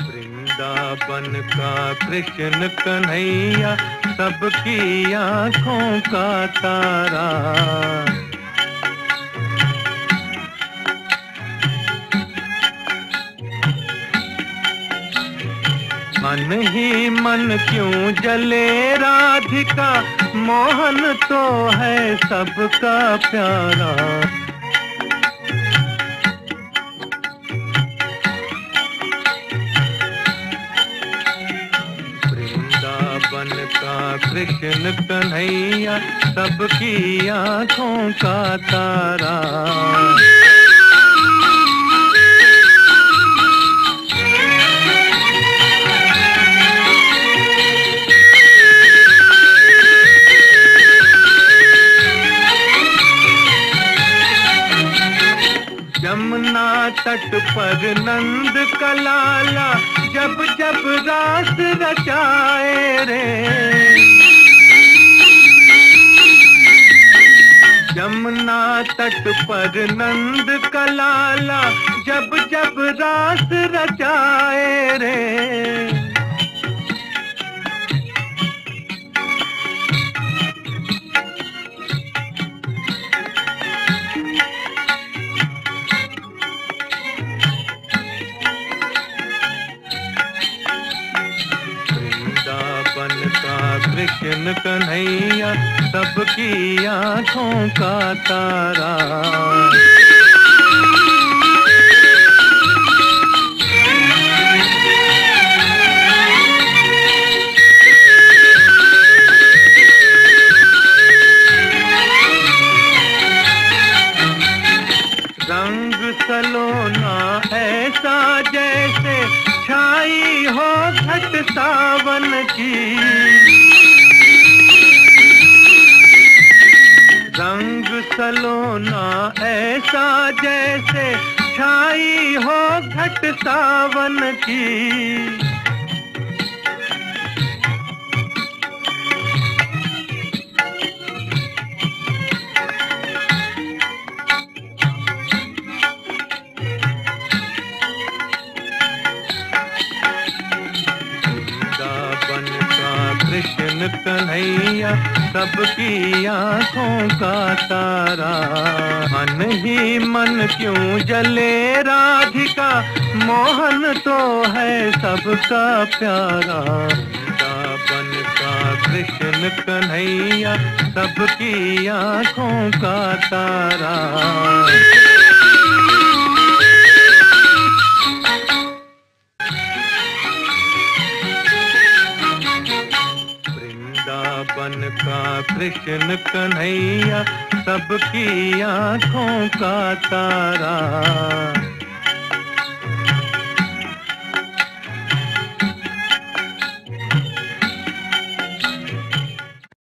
वृंदावन का कृष्ण कन्हैया सबकी आँखों का तारा। मन ही मन क्यों जले? राधिका, मोहन तो है सबका प्यारा। वृंदावन का कृष्ण कन्हैया, सबकी आँखों का तारा। यमुना तट पर नंद कलाला जब जब रास रचाए रे। यमुना तट पर नंद कलाला जब जब रास रचाए कृष्ण कन्हैया, सबकी आँखों का तारा। रंग सलोना ऐसा जैसे छाई हो घट सावन की। सलोना ऐसा जैसे छाई हो घट सावन की। कृष्ण कन्हैया सबकी आँखों का तारा। मन ही मन क्यों जले राधिका? मोहन तो है सबका प्यारा। वृंदावन का कृष्ण कन्हैया, सबकी आँखों का तारा। वृंदावन का कृष्ण कन्हैया सबकी आँखों का तारा।